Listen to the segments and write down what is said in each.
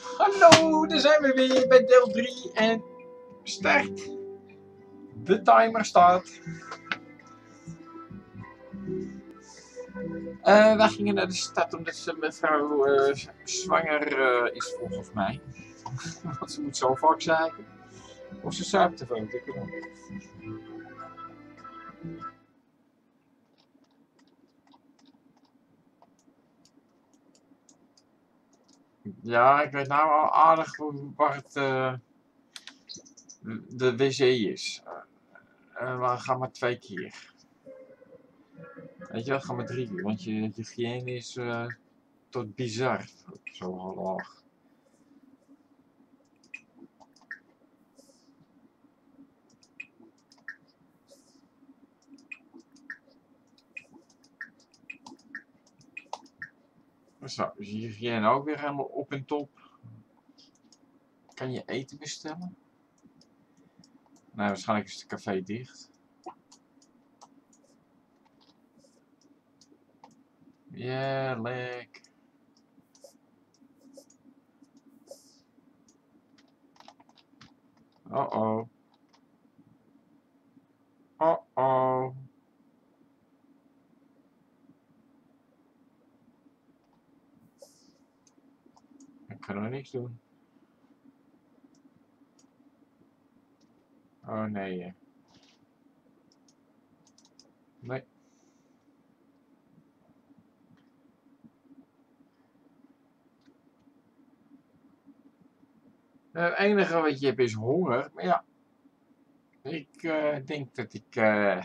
Hallo, daar zijn we weer bij deel 3 en start. De timer staat. Eh wij gingen naar de stad omdat ze mevrouw eh, zwanger eh, is volgens mij. Want ze moet zo vaak zeiken. Of ze zuipt veel, ik weet Ja, ik weet nou al aardig waar het eh, de wc is. Uh, we gaan maar twee keer. Weet je wel, gaan maar drie keer, want je je hygiëne is tot bizar. Zo laag. Zo, is je hygiëne ook weer helemaal op en top. Kan je eten bestellen? Nou, waarschijnlijk is het café dicht. Ja, lek. Oh oh. Kan nog niks doen. Oh nee. eh. Nee. Het enige wat je hebt is honger. Maar ja. Ik eh, denk dat ik eh,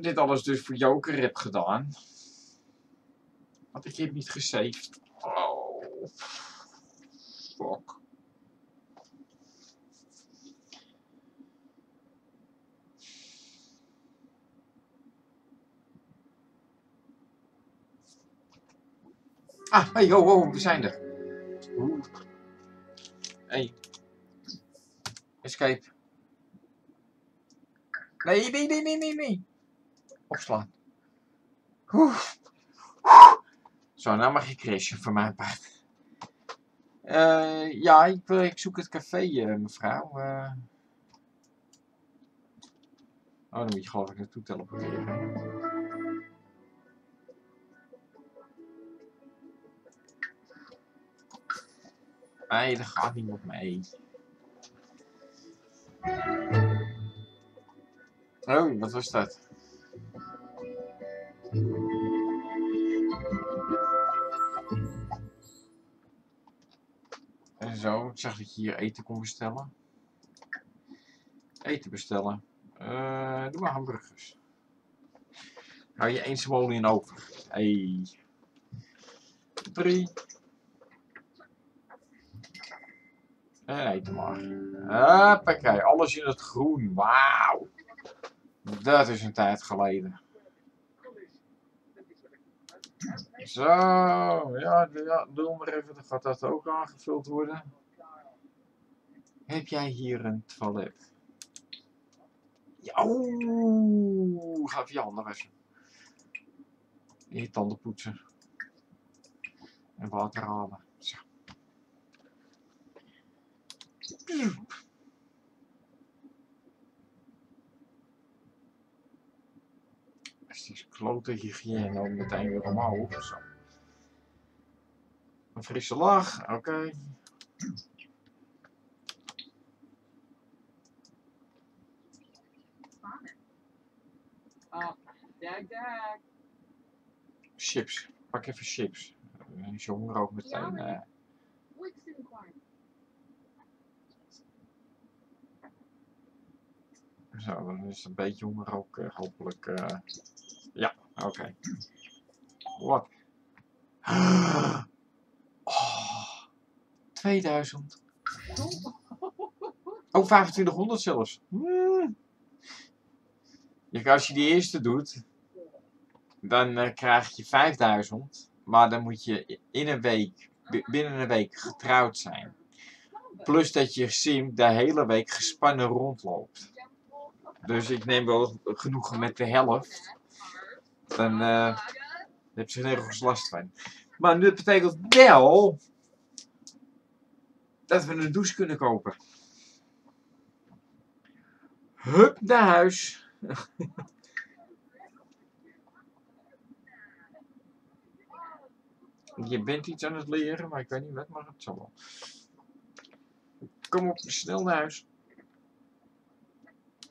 dit alles dus voor Joker heb gedaan. Want ik heb niet gesaved. Oh. Fuck. Ah, hey, ho, ho, we zijn er. Hey. Escape. Nee, nee, nee, nee, nee, nee. Opslaan. Oeh. Zo, nou mag je crashen voor mijn part. Eh, ja, ik, ik zoek het café, eh, mevrouw. Eh. Oh, dan moet je geloof ik naartoe teleporteren. Nee, dat gaat op mee. Oh, wat was dat? Zo, ik zag dat je hier eten kon bestellen. Eten bestellen. Eh, doe maar hamburgers. Hou je één simoleon over. Hey. Drie. En eten maar. Hoppakee, alles in het groen. Wauw. Dat is een tijd geleden. Zo, ja, ja, doe maar even, dan gaat dat ook aangevuld worden. Heb jij hier een toilet? Ja, oeh, ga je handen wassen. Je tanden poetsen. En water halen. Zo. Is die klote hygiëne ook meteen weer omhoog? Zo. Een frisse lach, oké. Oh, dag, dag. Chips. Pak even chips. Dan is je honger ook meteen. eh. Zo, dan is een beetje honger ook eh, hopelijk. Ja, oké. Wat? Oh, 2000. Oh, 2500 zelfs. Hmm. Ja, als je die eerste doet, dan eh, krijg je 5000. Maar dan moet je in een week, bi- binnen een week getrouwd zijn. Plus dat je sim de hele week gespannen rondloopt. Dus ik neem wel genoegen met de helft. Dan eh heb je nergens last van. Maar dit betekent wel dat we een douche kunnen kopen. Hup naar huis. Je bent iets aan het leren, maar ik weet niet wat, maar het zal wel. Kom op, snel naar huis.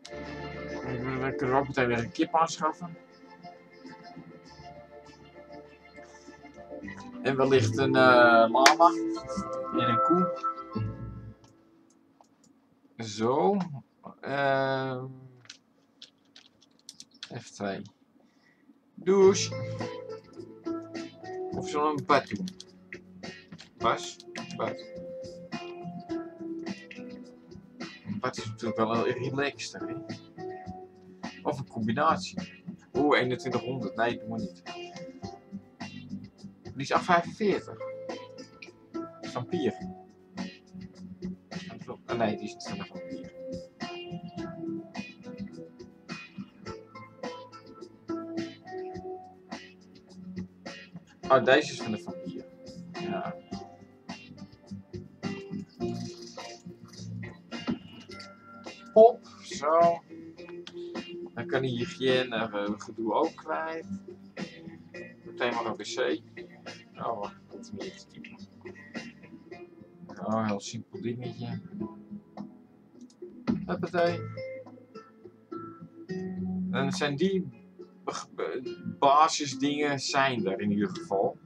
Dan kunnen we ook meteen weer een kip aanschaffen. En wellicht een eh, lama en een koe. Zo. Ehm F2. Douche. Of zullen we een bad doen? Bas? Bad. Een bad is natuurlijk wel heel relaxed, hè? Of een combinatie. Oeh, 2100. Nee, doe maar niet. Die is 845. Vampier. Oh, nee, die is van de vampier. Oh, deze is van de vampier. Ja. Op, zo. Dan kan die hygiëne uh, gedoe ook kwijt. Meteen maar een wc. Oh, wacht, dat is niet typen. Oh, heel simpel dingetje. Hoppatee. Dan zijn die basisdingen zijn er in ieder geval.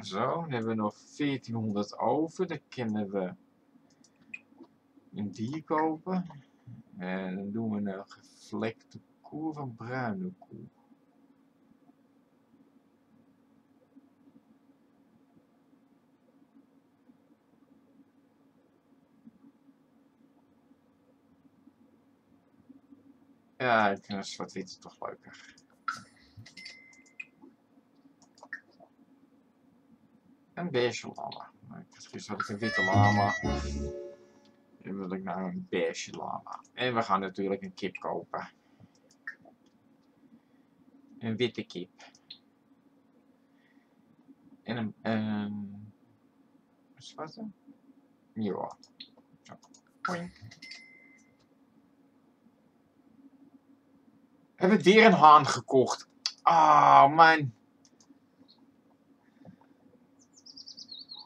Zo, dan hebben we nog 1400 over. Dan kunnen we een die kopen. En dan doen we een gevlekte koe van bruine koe. Ja, ik vind zwart-wit toch leuker. Een beige lama. Gisteren had ik een witte lama. Nu wil ik nou een beige lama. En we gaan natuurlijk een kip kopen. Een witte kip. En een, een zwarte? Ja. Zo. Hoi. We hebben weer een haan gekocht. Ah, oh, man.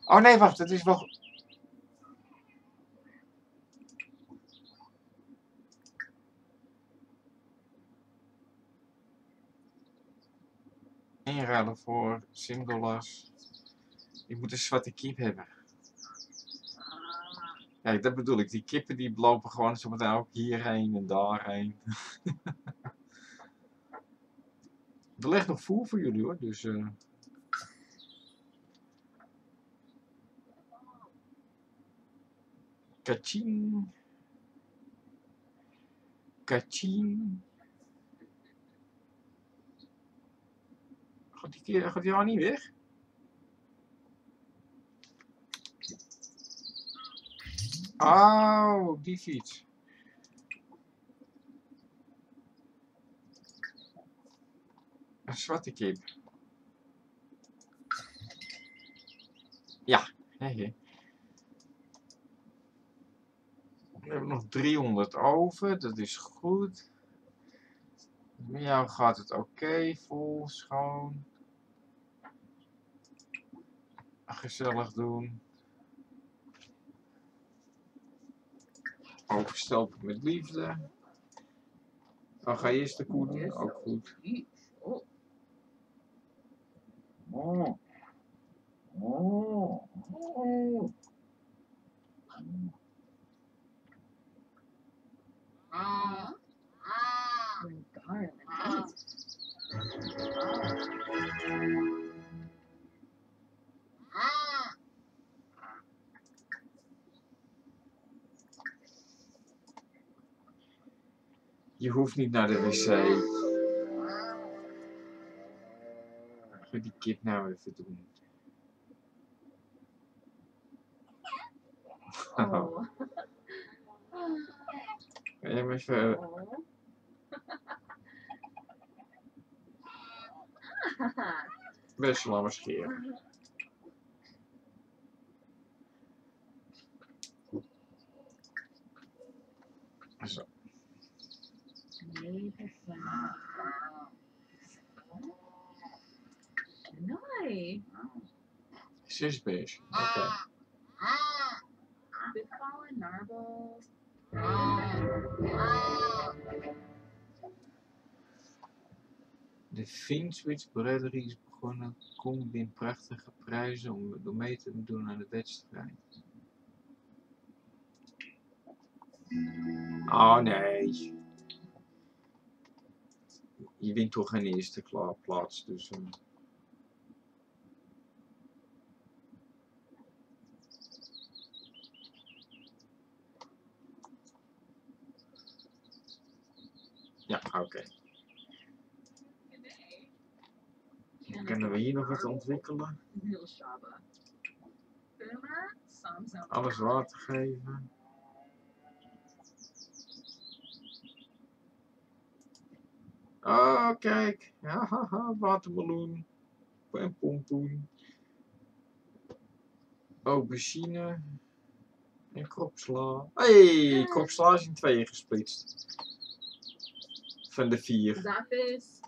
Oh nee, wacht, het is nog... Inruilen voor Sindolas. Ik moet een zwarte kip hebben. Kijk, dat bedoel ik. Die kippen die lopen gewoon zometeen ook hierheen en daarheen. Er ligt nog voer voor jullie hoor, dus... Uh... Kaching. Kaching. Gaat die, gaat die al niet weg? Oh, die fiets. Een zwarte kip. Ja, hehe. We hebben nog 300 over, dat is goed. Met jou gaat het oké, vol, schoon. Gezellig doen. Overstelpen met liefde. Dan ga je eerst de koe doen, ook goed. Oh. Oh. Oh. Ah. Ah. Darling. Ah. Ah. Je hoeft niet naar de wc. Ga die even doen. Oh. Je hem even... Best wel maar scheren. Zo. Nee, percent. Nee. Zes beige. Oké. Bitfallen, Narble. De Finswich Braderie is begonnen. Kom win prachtige prijzen om door mee te doen aan de wedstrijd. Oh nee. Je wint toch geen eerste kla- plaats, dus... eh. Ja, oké. Kunnen we hier nog wat ontwikkelen? Alles water geven. Oh, kijk. Ja, haha, waterballoen. En pompoen. Aubergine. En kropsla. hey, kropsla is in tweeën gesplitst. Van de vier. Zapis.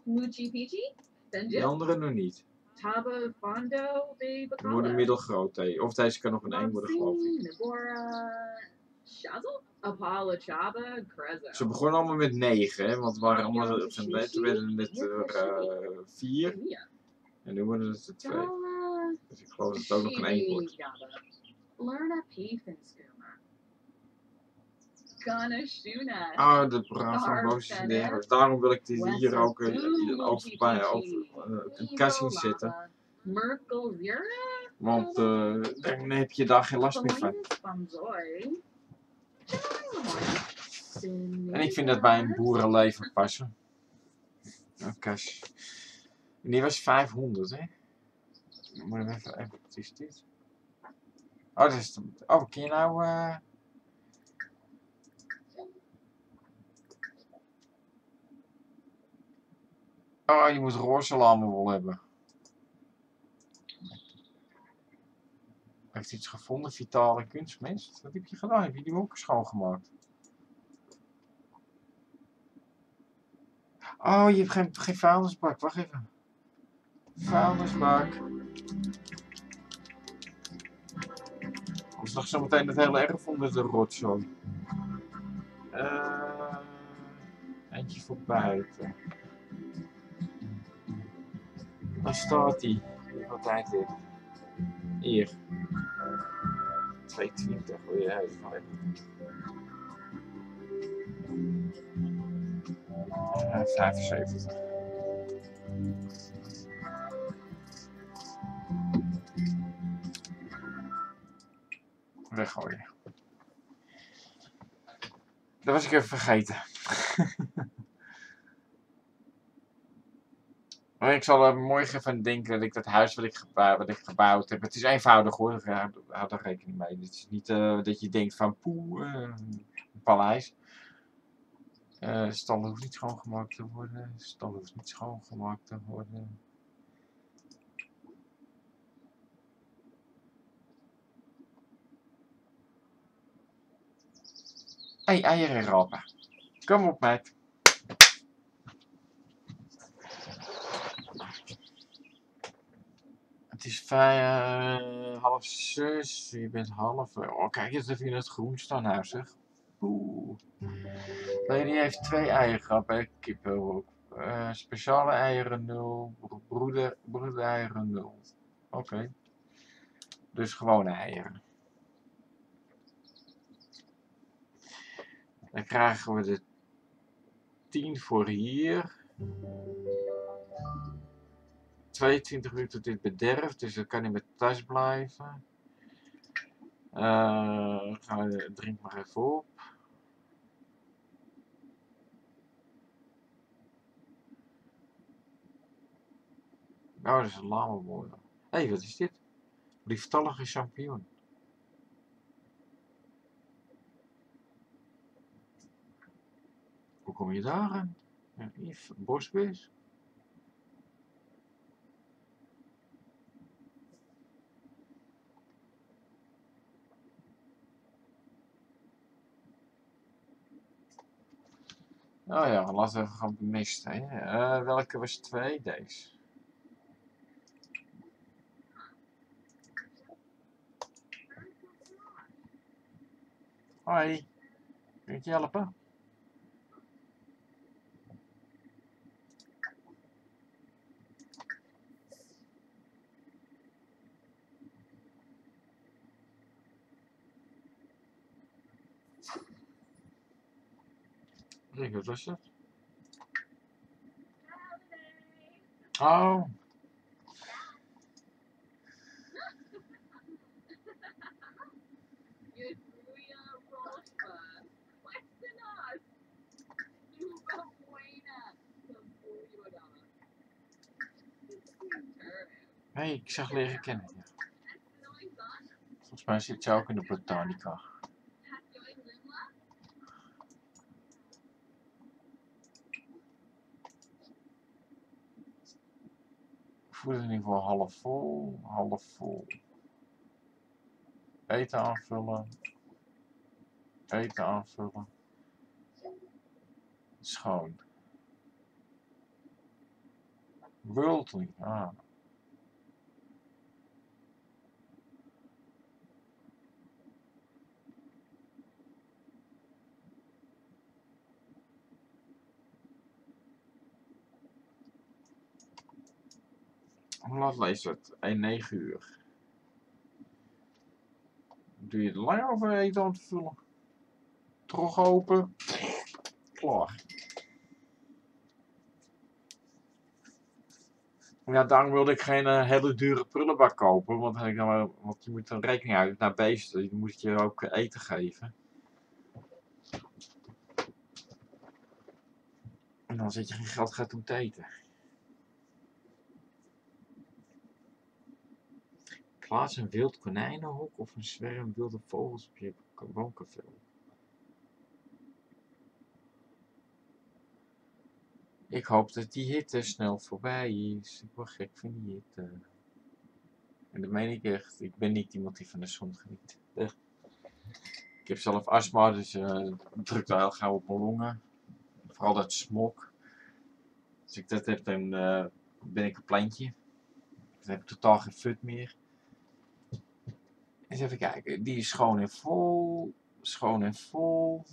De andere nog niet. Taba, Fondo, Baby Die worden middelgroot, hé. Of deze kan nog een 1 worden, geloof ik. Nagora, Shazzle, Apollo, Chaba. Ze begonnen allemaal met 9, hè, want het waren allemaal van net werden het er 4 Mia. en nu worden het er 2. Dala, Dus ik geloof dat het ook nog een 1 wordt. Shigaba. Lerna Piefenskuma. Ah, de Bravo's en dergelijke. Daarom wil ik die hier ook eh, over, bij, over eh, een kast in Zira. Want eh, dan heb je daar geen last meer van. En ik vind dat bij een boerenleven passen. Een. En die was 500, hè? Dan moet ik even, even, wat is dit? Oh, dat is oh, kun je nou... Oh, je moet lammenwol hebben. Heeft iets gevonden, vitale kunstmest? Wat heb je gedaan? Heb je die ook schoongemaakt? Oh, je hebt geen, geen vuilnisbak. Wacht even. Vuilnisbak. Anders lag zometeen het hele erf onder de rotzooi. Eh, eentje voor buiten. Waar staat die? Wat tijd. Hier. 220. Wil je huis van even. Eh, 75. Weggooien. Dat was ik even vergeten. Ik zal er morgen even denken dat ik dat huis wat ik, wat ik gebouwd heb. Het is eenvoudig hoor, daar hou daar rekening mee. Het is niet eh, dat je denkt van poeh, eh, een paleis. Eh stallen hoeft niet schoongemaakt te worden. Stallen hoeft niet schoongemaakt te worden. Hey, eieren rapen. Kom op, meid. Het is vijf, eh, half zes, je bent half. Oh, kijk eens even in het groen staan, nou zeg. Oeh. Lady heeft twee eiergrappen, kippen ook. Eh, speciale eieren 0, broeder, broedeieren 0. Oké. Dus gewone eieren. Dan krijgen we de 10 voor hier. 22 minuten dit bederft, dus dan kan hij met thuis blijven. Eh gaan we, drink maar even op. Oh, dat is een lama Hé, hey, wat is dit? Lieftallige champignon. Hoe kom je daar aan? Ja, bosbes. Oh ja, laten we gaan bemisten. hè. Eh, welke was twee? Deze. Hoi. Kun je helpen? Wat was dat? Oh. Hey, ik zag leren kennen. Volgens mij zit je ook in de botanica. Het in ieder geval half vol, half vol. Eten aanvullen. Eten aanvullen. Schoon. Worldly, ah. Hoe laat leest het? 1, 9 uur. Doe je het lang over eten aan te vullen? Trog open. Klaar. Ja, daarom wilde ik geen eh, hele dure prullenbak kopen. Want, dan ik want je moet rekening houden naar beesten. Die moet je ook eh, eten geven. En dan zit je geen geld gaat om te eten. Plaats een wild konijnenhok of een zwerm wilde vogels op je woonkavel. Ik hoop dat die hitte snel voorbij is. Ik word gek van die hitte. En dat meen ik echt. Ik ben niet iemand die van de zon geniet. Ik heb zelf astma, dus eh het drukt wel heel gauw op mijn longen. Vooral dat smok. Als ik dat heb, dan eh, ben ik een plantje. Dan heb ik totaal geen fut meer. Eens even kijken. Die is schoon en vol. Schoon en vol.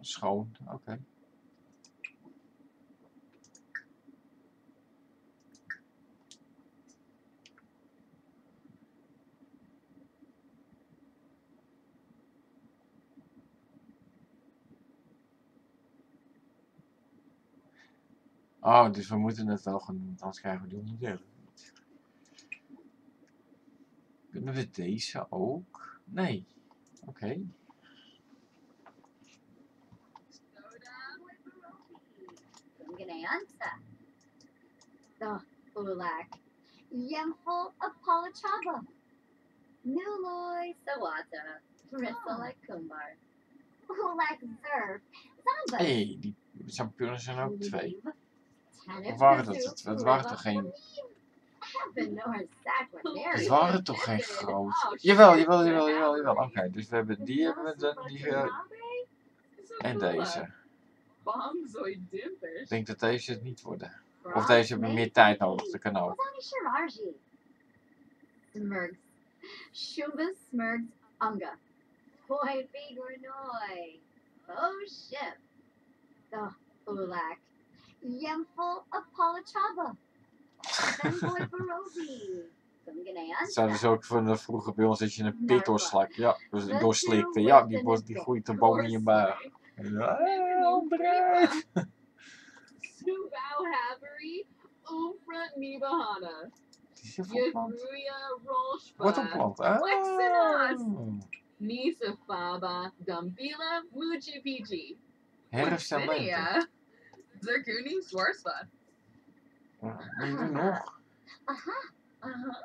Schoon, oké. Oh, dus we moeten het wel gaan doen, anders krijgen we die onderdelen niet. Kunnen we deze ook? Nee. Oké. Ganayansa. The Ulak. Yemful Apolachava. Nuloi Sawata. Risala Kumbar. Ulak Zerv. Hé, Zamba. hey, die champignons zijn ook twee. Of waren dat het? Het waren toch geen... Het waren toch geen grote... Jawel, jawel, jawel, jawel, jawel. Oké, dus we hebben die hebben we dan, die... eh, en deze. Ik denk dat deze het niet worden. Of deze hebben meer tijd nodig, dat kan ook. Smurgs. Shumba Smurgs Unga. Hoi Bigornoi. Oh ship. The Ulak. Yemful Apolachava. Barobi. Zijn dus ook van de vroeger bij ons dat je een pit doorslakt. Ja, dus doorslikte. Ja, die, wordt, die groeit de boom in je. Ja, Havery. Nibahana. Rolshba. Wordt een plant. Ah. Nisa Faba. Dumbila Muji PG. Herfst en lente. Zerguni. Nog? Aha. Uh-huh.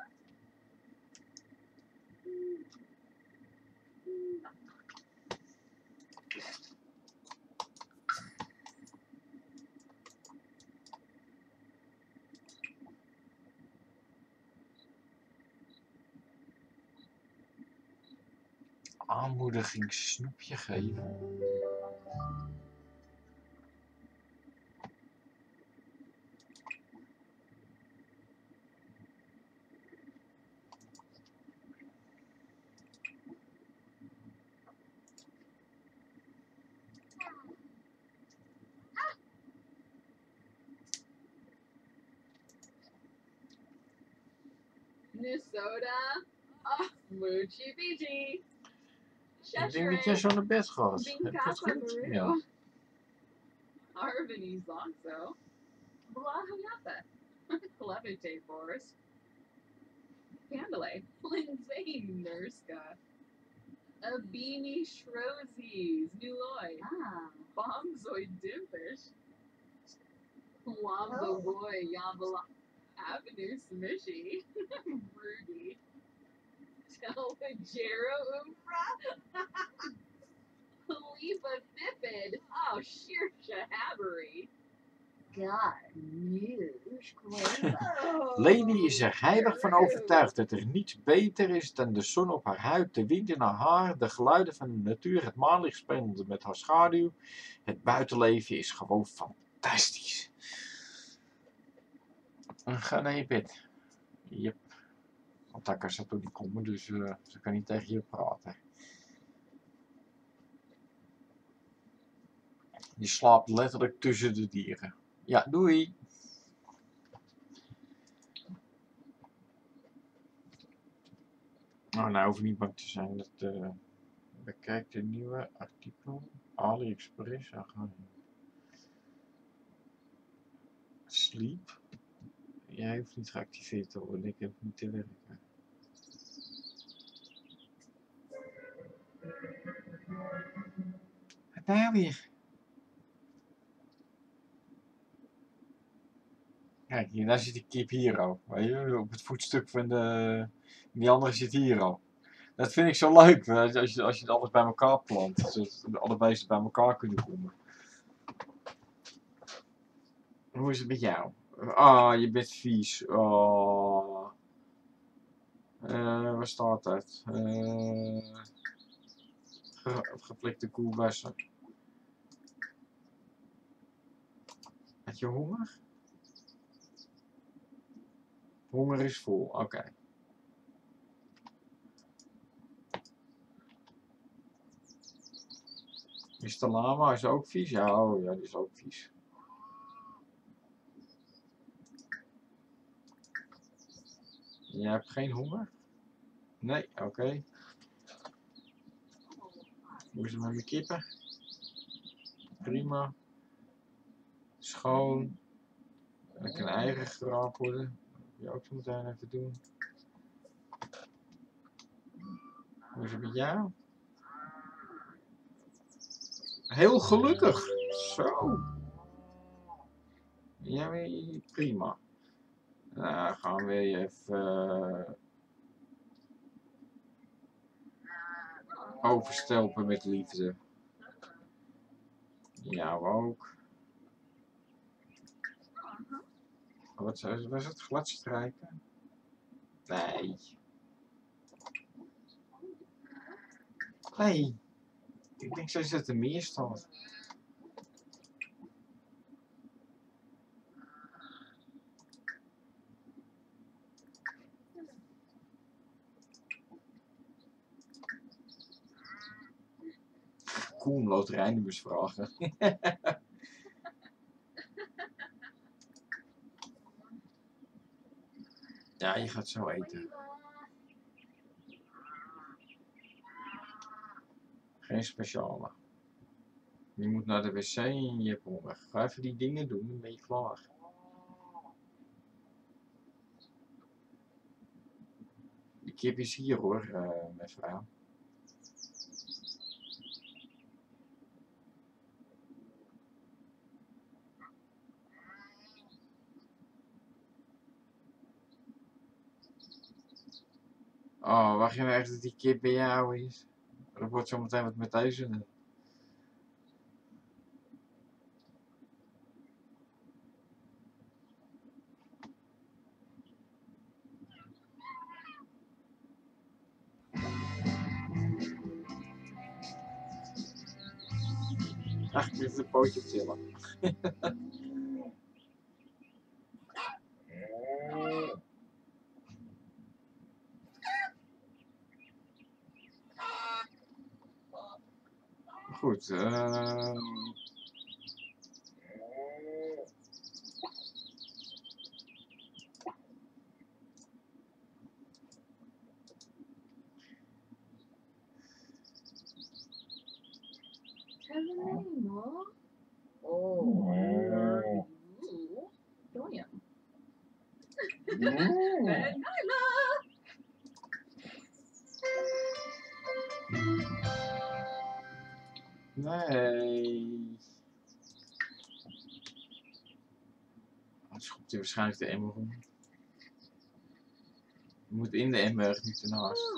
Aanmoediging snoepje geven. Minnesota. Oh, Moochie Beachy. Cheshire. Kiedyś one bez chos. Binkasa Maru. Arvin Izonso. Blahayapa. Clemente Forest. Pandalay. Lindsay Nurska. Abini Shrozes. Nuloy. Ah. Bombzoid Dimfish. Lombo oh. Boy. Yambala. Avenue Smishy. Rudy. Telvajero Umbra. Khalifa Fifid. Oh, sheer shahabbery. God, news. Lady is er heilig van overtuigd dat er niets beter is dan de zon op haar huid, de wind in haar haar, de geluiden van de natuur, het maanlicht spelende met haar schaduw. Het buitenleven is gewoon fantastisch. Ga naar je bed. Yep. Want daar kan ze toch niet komen, dus eh, ze kan niet tegen je praten. Je slaapt letterlijk tussen de dieren. Ja, doei. Oh, nou hoef niet bang te zijn. Dat, eh, bekijk de nieuwe artikel. AliExpress. We. Sleep. Jij hoeft niet geactiveerd te worden. Ik heb niet te werken. Wat nou weer? Kijk, hier, daar zit die kip hier al. Weet je, op het voetstuk van de... Die andere zit hier al. Dat vind ik zo leuk, als je, als je het alles bij elkaar plant. Zodat allebei ze bij elkaar kunnen komen. Hoe is het met jou? Ah, je bent vies. Oh. Eh, waar staat dat? Eh, ge geflikte koe wassen. Had je honger? Honger is vol, oké. Is de lama is ook vies? Oh ja, die is ook vies. Je hebt geen honger? Nee, oké. Hoe is met mijn kippen? Prima. Schoon. Er kan eigen geraapt worden. Dat je ook zo meteen even doen. Hoe is het met jou? Heel gelukkig. Zo. Ja, prima. Nou, gaan we even eh, overstelpen met liefde. Jou ook. Wat is- was het? Gladstrijken? Nee. Nee. Ik denk zo dat er meer staat. Koen loterijnummers vragen. ja, je gaat zo eten. Geen speciale. Je moet naar de wc en je hebt honger. Ga even die dingen doen, dan ben je klaar. De kip is hier hoor, eh mevrouw. Oh, wacht je nou echt dat die kip bij jou is? Er wordt zo meteen wat met deze. Ach, dit is een pootje tillen. is up. Oh. Mm. Damn. Mm. Nee. Dan schopt hij waarschijnlijk de emmer om. Je moet in de emmer, niet ernaast.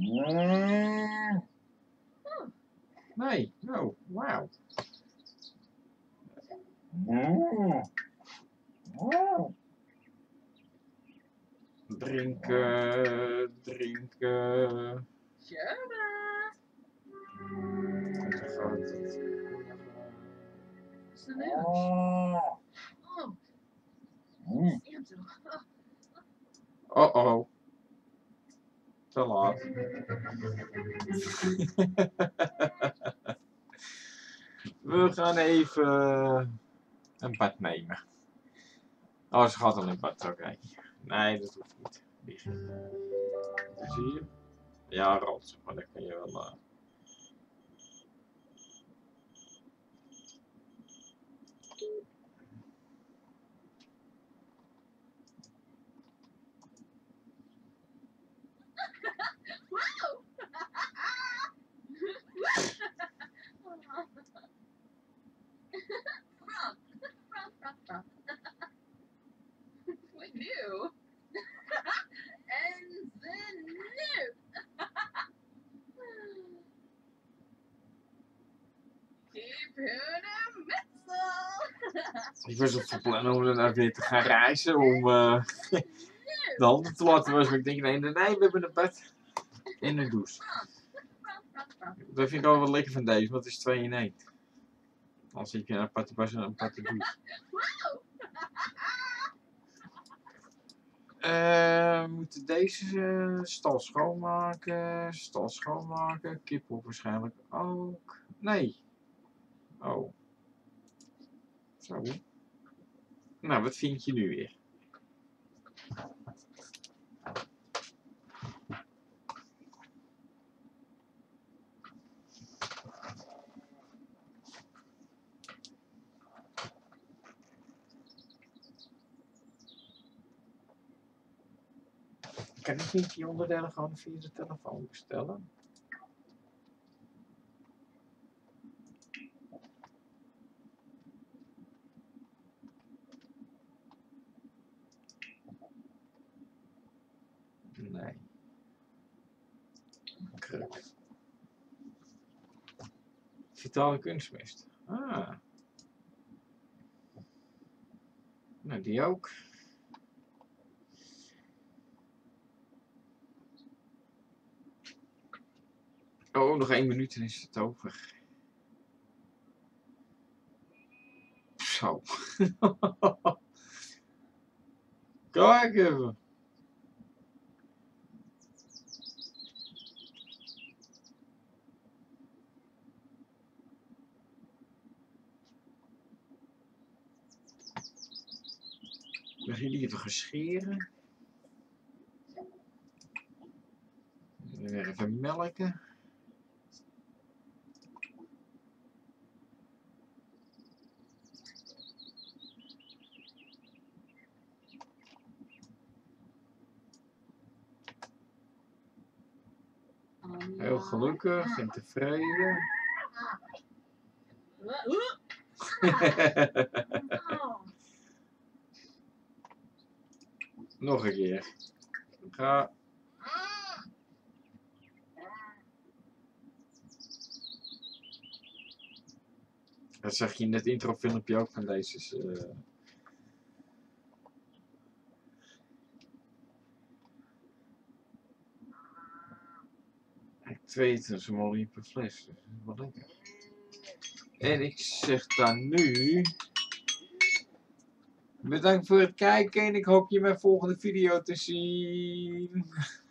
Oeh, Nee, oh, wauw. Drinken, We gaan even een bad nemen. Oh, ze gaat al in bad, oké. Nee, dat hoeft niet. Zie je? Ja, rolt, maar dat kun je wel. eh, Wow. Ik was op plan om daarna weer te gaan reizen om eh, de handen te laten wassen. Ik denk, nee, nee, nee, we hebben een bed en een douche. Dat vind ik wel wel lekker van deze, want het is 2 in 1. Als ik een aparte was en een aparte. Wow. Eh, we moeten deze eh, stal schoonmaken, stal schoonmaken, kippel waarschijnlijk ook. Nee. Oh. Zo. Nou, wat vind je nu weer? Kan ik niet die onderdelen gewoon via de telefoon bestellen? Nee. Kruk. Vitale kunstmest. Ah. Nou, die ook. Oh, nog één minuut en is het over. Zo. Kijk even. We gaan die even gescheren. Weer even melken. Gelukkig en tevreden. Nog een keer. Ga. Dat zag je in het introfilmpje ook van deze. eh, Twee molie per fles. Lekker. En ik zeg dan nu. Bedankt voor het kijken en ik hoop je in mijn volgende video te zien.